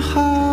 heart.